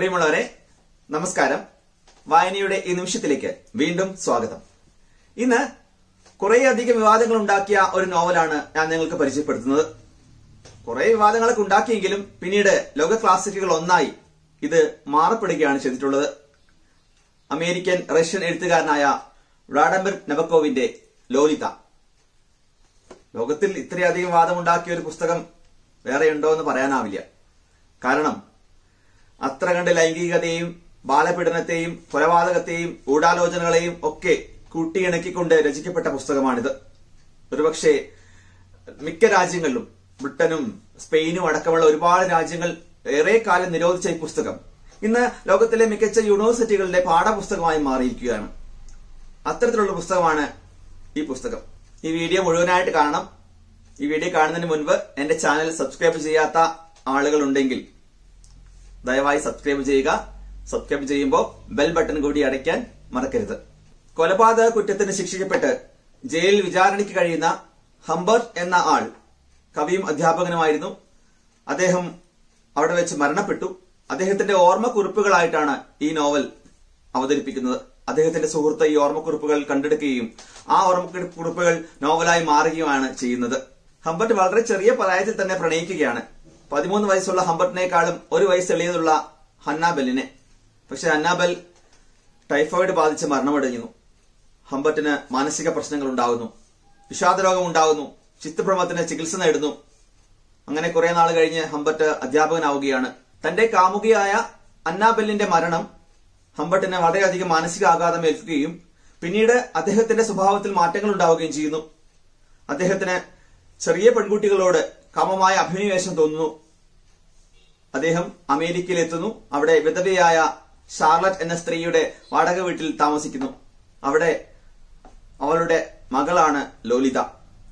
പ്രിയമുള്ളവരെ നമസ്കാരം. വായനയുടെ ഈ നിമിഷത്തിലേക്ക് വീണ്ടും സ്വാഗതം. ഇന്ന് കുറേയധികം വിവാദങ്ങൾ ഉണ്ടാക്കിയ ഒരു നോവലാണ് ഞാൻ നിങ്ങൾക്ക് പരിചയപ്പെടുത്തുന്നത്. കുറെ വിവാദങ്ങളൊക്കെ ഉണ്ടാക്കിയെങ്കിലും പിന്നീട് ലോക ക്ലാസിക്കുകൾ ഒന്നായി ഇത് മാറപ്പെടുകയാണ് ചെയ്തിട്ടുള്ളത്. അമേരിക്കൻ റഷ്യൻ എഴുത്തുകാരനായ വ്ളാഡമിർ നെബക്കോവിന്റെ ലോലിത. ലോകത്തിൽ ഇത്രയധികം വാദമുണ്ടാക്കിയ ഒരു പുസ്തകം വേറെയുണ്ടോ എന്ന് പറയാനാവില്ല. കാരണം അത്ര കണ്ട് ലൈംഗികതയും ബാലപീഡനത്തെയും കൊലപാതകത്തെയും ഗൂഢാലോചനകളെയും ഒക്കെ കൂട്ടിയിണക്കിക്കൊണ്ട് രചിക്കപ്പെട്ട പുസ്തകമാണിത്. ഒരുപക്ഷെ മിക്ക രാജ്യങ്ങളിലും ബ്രിട്ടനും സ്പെയിനും അടക്കമുള്ള ഒരുപാട് രാജ്യങ്ങൾ ഏറെ കാലം നിരോധിച്ച ഈ പുസ്തകം. ഇന്ന് ലോകത്തിലെ മികച്ച യൂണിവേഴ്സിറ്റികളുടെ പാഠപുസ്തകമായി മാറിയിരിക്കുകയാണ്. അത്തരത്തിലുള്ള പുസ്തകമാണ് ഈ പുസ്തകം. ഈ വീഡിയോ മുഴുവനായിട്ട് കാണണം. ഈ വീഡിയോ കാണുന്നതിന് മുൻപ് എന്റെ ചാനൽ സബ്സ്ക്രൈബ് ചെയ്യാത്ത ആളുകൾ ഉണ്ടെങ്കിൽ ദയവായി സബ്സ്ക്രൈബ് ചെയ്യുക. സബ്സ്ക്രൈബ് ചെയ്യുമ്പോൾ ബെൽ ബട്ടൺ കൂടി അടയ്ക്കാൻ മറക്കരുത്. കൊലപാതക കുറ്റത്തിന് ശിക്ഷിക്കപ്പെട്ട് ജയിലിൽ വിചാരണയ്ക്ക് കഴിയുന്ന ഹംബർ എന്ന ആൾ കവിയും അധ്യാപകനുമായിരുന്നു. അദ്ദേഹം അവിടെ വെച്ച് മരണപ്പെട്ടു. അദ്ദേഹത്തിന്റെ ഓർമ്മക്കുറിപ്പുകളായിട്ടാണ് ഈ നോവൽ അവതരിപ്പിക്കുന്നത്. അദ്ദേഹത്തിന്റെ സുഹൃത്ത് ഈ ഓർമ്മക്കുറിപ്പുകൾ കണ്ടെടുക്കുകയും ആ ഓർമ്മക്കുറിപ്പുകൾ നോവലായി മാറുകയുമാണ് ചെയ്യുന്നത്. ഹംബർട്ട് വളരെ ചെറിയ പ്രായത്തിൽ തന്നെ പ്രണയിക്കുകയാണ്. പതിമൂന്ന് വയസ്സുള്ള ഹംബർട്ടിനേക്കാളും ഒരു വയസ്സ് എളിയതുള്ള ഹന്നാബെല്ലിനെ. പക്ഷെ ഹന്നാബെൽ ടൈഫോയിഡ് ബാധിച്ച് മരണമടഞ്ഞു. ഹംബർട്ടിന് മാനസിക പ്രശ്നങ്ങൾ ഉണ്ടാകുന്നു വിഷാദരോഗം ഉണ്ടാകുന്നു ചിത്തഭ്രമത്തിന് ചികിത്സ നേടുന്നു. അങ്ങനെ കുറെ നാൾ കഴിഞ്ഞ് ഹംബർട്ട് അധ്യാപകനാവുകയാണ്. തന്റെ കാമുകിയായ അന്നാബെല്ലിന്റെ മരണം ഹംബർട്ടിന് വളരെയധികം മാനസിക ആഘാതം ഏൽക്കുകയും പിന്നീട് അദ്ദേഹത്തിന്റെ സ്വഭാവത്തിൽ മാറ്റങ്ങൾ ഉണ്ടാവുകയും ചെയ്യുന്നു. അദ്ദേഹത്തിന് ചെറിയ പെൺകുട്ടികളോട് കാമമായ അഭിനിവേശം തോന്നുന്നു. അദ്ദേഹം അമേരിക്കയിൽ എത്തുന്നു അവിടെ വിധവയായ ഷാർലറ്റ് എന്ന സ്ത്രീയുടെ വാടക വീട്ടിൽ താമസിക്കുന്നു. അവിടെ അവളുടെ മകളാണ് ലോലിത.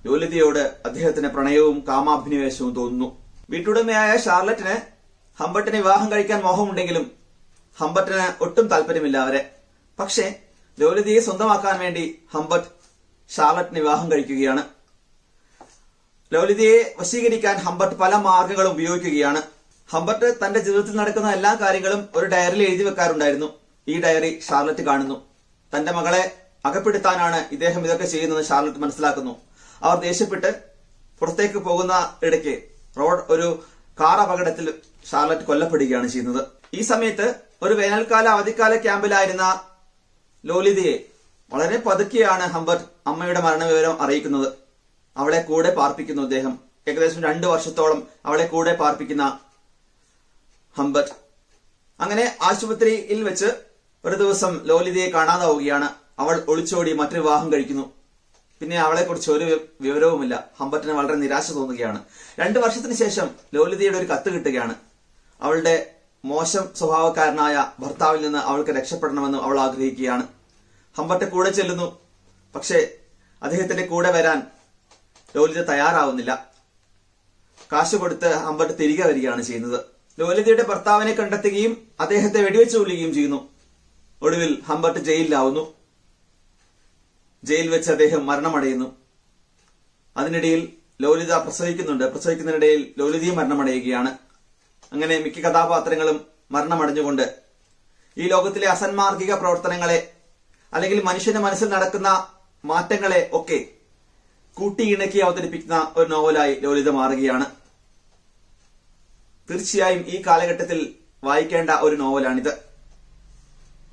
ലോലിതയോട് അദ്ദേഹത്തിന് പ്രണയവും കാമാഭിനിവേശവും തോന്നുന്നു. വീട്ടുടമയായ ഷാർലറ്റിന് ഹംബർട്ടിനെ വിവാഹം കഴിക്കാൻ മോഹമുണ്ടെങ്കിലും ഹംബർട്ടിന് ഒട്ടും താല്പര്യമില്ല അവരെ. പക്ഷേ ലോലിതയെ സ്വന്തമാക്കാൻ വേണ്ടി ഹംബർട്ട് ഷാർലറ്റിന് വിവാഹം കഴിക്കുകയാണ്. ലോലിതയെ വശീകരിക്കാൻ ഹംബർട്ട് പല മാർഗങ്ങളും ഉപയോഗിക്കുകയാണ്. ഹംബർട്ട് തന്റെ ജീവിതത്തിൽ നടക്കുന്ന എല്ലാ കാര്യങ്ങളും ഒരു ഡയറിയിൽ എഴുതി വെക്കാറുണ്ടായിരുന്നു. ഈ ഡയറി ഷാർലറ്റ് കാണുന്നു. തന്റെ മകളെ അകപ്പെടുത്താനാണ് ഇദ്ദേഹം ഇതൊക്കെ ചെയ്യുന്നത് ഷാർലറ്റ് മനസ്സിലാക്കുന്നു. അവർ ദേഷ്യപ്പെട്ട് പുറത്തേക്ക് പോകുന്ന ഇടയ്ക്ക് റോഡ് ഒരു കാർ അപകടത്തിൽ ഷാർലറ്റ് കൊല്ലപ്പെടുകയാണ് ചെയ്യുന്നത്. ഈ സമയത്ത് ഒരു വേനൽക്കാല അവധിക്കാല ക്യാമ്പിലായിരുന്ന ലോലിതയെ വളരെ പതുക്കെയാണ് ഹംബർട്ട് അമ്മയുടെ മരണവിവരം അറിയിക്കുന്നത്. അവളെ കൂടെ പാർപ്പിക്കുന്നു അദ്ദേഹം. ഏകദേശം രണ്ട് വർഷത്തോളം അവളെ കൂടെ പാർപ്പിക്കുന്ന ഹംബർട്ട്. അങ്ങനെ ആശുപത്രിയിൽ വെച്ച് ഒരു ദിവസം ലോലിതയെ കാണാതാവുകയാണ്. അവൾ ഒളിച്ചോടി മറ്റൊരു വിവാഹം കഴിക്കുന്നു. പിന്നെ അവളെ കുറിച്ച് ഒരു വിവരവുമില്ല. ഹംബർട്ടിന് വളരെ നിരാശ തോന്നുകയാണ്. രണ്ടു വർഷത്തിന് ശേഷം ലോലിതയുടെ ഒരു കത്ത് കിട്ടുകയാണ്. അവളുടെ മോശം സ്വഭാവക്കാരനായ ഭർത്താവിൽ നിന്ന് അവൾക്ക് രക്ഷപ്പെടണമെന്ന് അവൾ ആഗ്രഹിക്കുകയാണ്. ഹംബർട്ട് കൂടെ ചെല്ലുന്നു. പക്ഷേ അദ്ദേഹത്തിന്റെ കൂടെ വരാൻ ലോലിത തയ്യാറാവുന്നില്ല. കാശ് കൊടുത്ത് അമ്പട്ട് തിരികെ വരികയാണ് ചെയ്യുന്നത്. ലോലിതയുടെ ഭർത്താവിനെ കണ്ടെത്തുകയും അദ്ദേഹത്തെ വെടിവെച്ച് കൊല്ലുകയും ചെയ്യുന്നു. ഒടുവിൽ ഹംബർട്ട് ജയിലിലാവുന്നു. ജയിൽ വെച്ച് അദ്ദേഹം മരണമടയുന്നു. അതിനിടയിൽ ലോലിത പ്രസവിക്കുന്നുണ്ട്. പ്രസവിക്കുന്നതിനിടയിൽ ലോലിതയും മരണമടയുകയാണ്. അങ്ങനെ മിക്ക കഥാപാത്രങ്ങളും മരണമടഞ്ഞുകൊണ്ട് ഈ ലോകത്തിലെ അസന്മാർഗിക പ്രവർത്തനങ്ങളെ അല്ലെങ്കിൽ മനുഷ്യന്റെ മനസ്സിൽ നടക്കുന്ന മാറ്റങ്ങളെ ഒക്കെ കൂട്ടിയിണക്കി അവതരിപ്പിക്കുന്ന ഒരു നോവലായി ലോലിത മാറുകയാണ്. തീർച്ചയായും ഈ കാലഘട്ടത്തിൽ വായിക്കേണ്ട ഒരു നോവലാണിത്.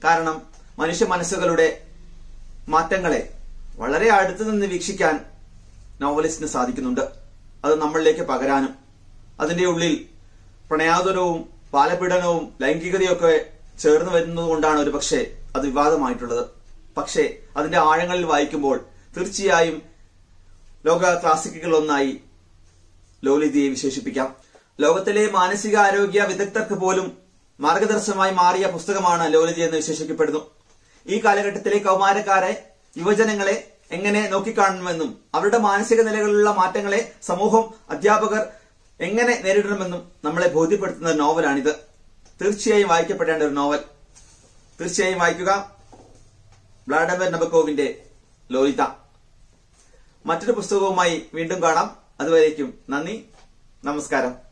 കാരണം മനുഷ്യ മനസ്സുകളുടെ മാറ്റങ്ങളെ വളരെ അടുത്തു നിന്ന് വീക്ഷിക്കാൻ നോവലിസ്റ്റിന് സാധിക്കുന്നുണ്ട്. അത് നമ്മളിലേക്ക് പകരാനും അതിന്റെ ഉള്ളിൽ പ്രണയാതുരവും ബാലപീഡനവും ലൈംഗികതയൊക്കെ ചേർന്ന് വരുന്നതുകൊണ്ടാണ് ഒരു പക്ഷേ അത് വിവാദമായിട്ടുള്ളത്. പക്ഷേ അതിന്റെ ആഴങ്ങളിൽ വായിക്കുമ്പോൾ തീർച്ചയായും ലോക ക്ലാസിക്കുകൾ ഒന്നായി ലോലിതയെ വിശേഷിപ്പിക്കാം. ലോകത്തിലെ മാനസിക ആരോഗ്യ വിദഗ്ധർക്ക് പോലും മാർഗദർശനമായി മാറിയ പുസ്തകമാണ് ലോലിത എന്ന് വിശേഷിക്കപ്പെടുന്നു ഈ കാലഘട്ടത്തിലെ കൗമാരക്കാരെ യുവജനങ്ങളെ എങ്ങനെ നോക്കിക്കാണണമെന്നും അവരുടെ മാനസിക നിലകളിലുള്ള മാറ്റങ്ങളെ സമൂഹം അധ്യാപകർ എങ്ങനെ നേരിടണമെന്നും നമ്മളെ ബോധ്യപ്പെടുത്തുന്ന നോവലാണിത്. തീർച്ചയായും വായിക്കപ്പെടേണ്ട ഒരു നോവൽ. തീർച്ചയായും വായിക്കുക. വ്ളാഡിമിർ നബക്കോവിന്റെ ലോലിത. മറ്റൊരു പുസ്തകവുമായി വീണ്ടും കാണാം. അതുവരേക്കും നന്ദി. നമസ്കാരം.